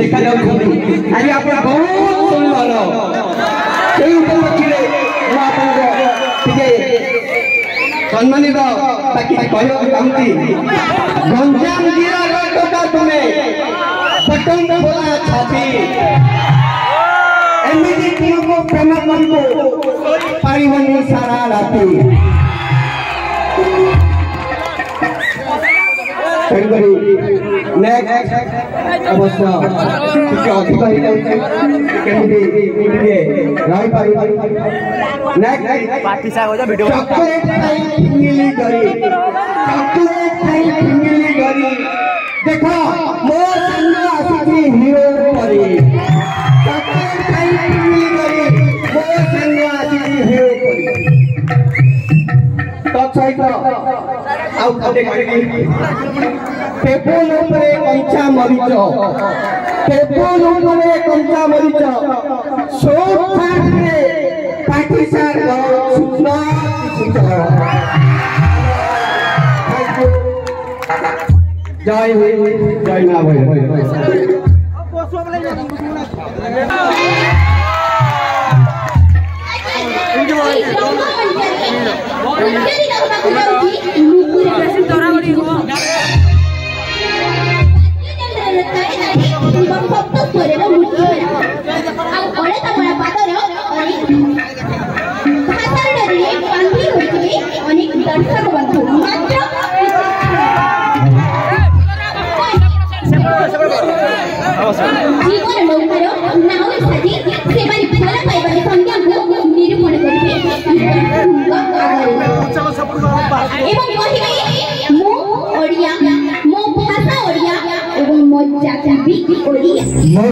ଦେଖା ଯାଉଛନ୍ତି ଆଜି ଆପଣ ବହୁତ ସୁନ୍ଦର ସେଇ ଉପଲକ୍ଷରେ ମୁଁ ଆପଣଙ୍କ ଟିକେ ସମ୍ମାନିତ ତାକି କହିବାକୁ ଚାହୁଁଛି ଗଞ୍ଜାମ ଜିଲ୍ଲାର ଟଙ୍କା ତୁମେ ପଟନ ଭୋଲା ଛାତି ଏମିତି ତୁମକୁ ପ୍ରେମ କରିବୁ ପାରିବନି ସାରା ରାତି ಹೆಂಗರಿ ನೆಕ್ಸ್ಟ್ ಅವಶ್ಯ ಶಿಕ್ಷೆ ಅಧಿಕಾರಿ ಕೆಂಪಿ ನಿಮಗೆ ರಾಯಪಾರಿ ನೆಕ್ಸ್ಟ್ ಪಾರ್ಟಿ ಸಾಗ ಹೋದ ವಿಡಿಯೋ ಚಾಕೊಲೇಟ್ ಫ್ರೈ ಫಿಂಗಿಲಿ ಗರಿ ಚಾಕೊಲೇट ಫ್ರೈ ಫಿಂಗಿಲಿ ಗರಿ ଦେଖ ମୋ ସାଙ୍ଗ ଆସିଛି ହିରୋ ପରି ಚಾಕೊಲೇಟ್ ಫ್ರೈ ଫିಂಗಿಲಿ ଗରି ମୋ ସାଙ୍ଗ ଆସିଛି ହିରୋ ପରି ତତ୍ସହିତ ଟେବୁଲ ଉପରେ କଞ୍ଚା ମରିଚ ଟେବୁଲ ଉପରେ କଞ୍ଚା ମରିଚ ସୋପ ପାଠରେ ପାଠି ସାର ଶୁକ୍ଲ ଜୟ ହୋଇ ଜୟ ମା ଭୈରବ ଜୀବନ ନୌକାର ନାଓ ସାଜି ସେମାନେ ଫଳ ପାଇବାର ସଂଜ୍ଞାକୁ ନିରୂପଣ କରିବେ ଏବଂ କହିବେ ମୁଁ ଓଡ଼ିଆ ମୋ ଭାଷା ଓଡ଼ିଆ ଏବଂ ମୋ ଜାତି ବି ଓଡ଼ିଆ